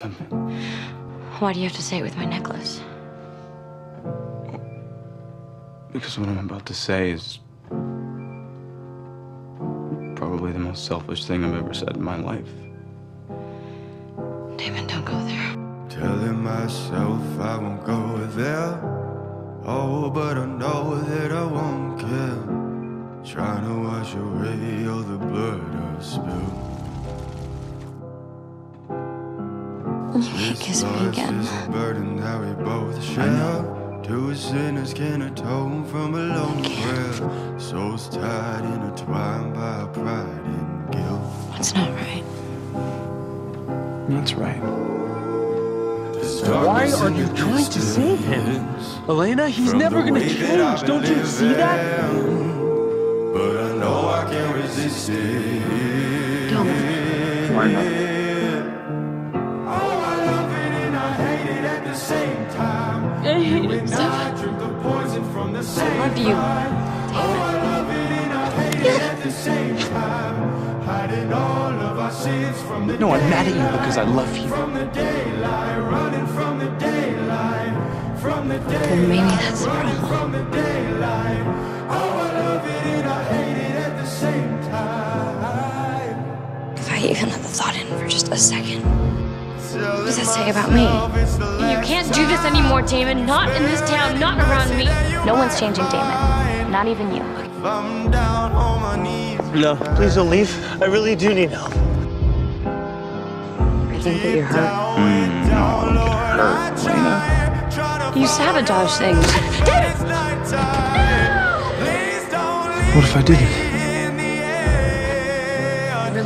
Why do you have to say it with my necklace? Because what I'm about to say is probably the most selfish thing I've ever said in my life. Damon, don't go there. Telling myself I won't go there. Oh, but I know that I won't care. Trying to wash away all the blood I've spilled. kiss me again. Is a burden that we both share. Two sinners can atone from a lone prayer. Souls tied, intertwined by pride and guilt. What's not right? That's right. Why are you trying to save him? Elena, he's never gonna change. Don't you see that? But I know I can't resist it. Don't. Why not? Same time. I hate it And I drink the poison from the same love you. Oh, I love it and I hate it at the same time. Hiding all of our sins from the No, I'm mad at you because I love you. From the daylight, running from the daylight. From the daylight, Well, maybe that's the running problem. from the daylight. Oh, I love it and I hate it at the same time. If I even let the thought in for just a second. What does that say about me? You can't do this anymore, Damon. Not in this town, not around me. No one's changing Damon. Not even you. I'm down on my knees. No, please don't leave. I really do need help. I think that you're hurt. Mm, no, I'm gonna hurt, Lena. You sabotage things. What if I didn't?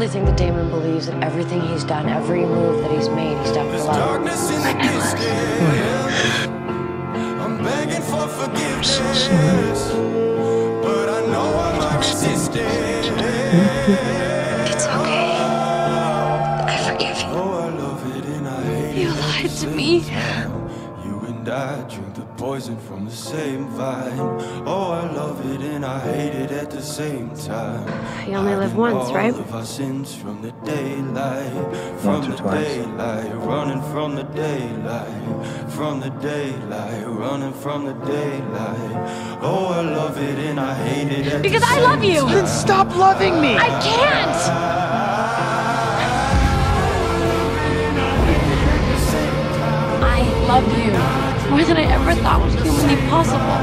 I really think that Damon believes that everything he's done, every move that he's made, he's done for love. Darkness in the distance. I'm begging for forgiveness. But I know I might resist it. It's okay. I forgive you. Oh, I love it and I hate You lied to me. You and I drink the poison from the same vine. Oh, I love it and I hate it at the same time. You only live Hiding once, all right? of our sins from the daylight, from Once or the twice. daylight, running from the daylight, from the daylight, running from the daylight. Oh, I love it and I hate it at Because the I love you. time. Stop loving me! I can't! I love you more than I ever thought was humanly possible.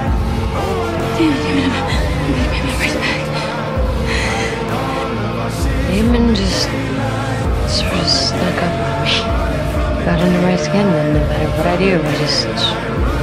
Damon, just sort of snuck up on me. Got under my skin, and no matter what I do, I just.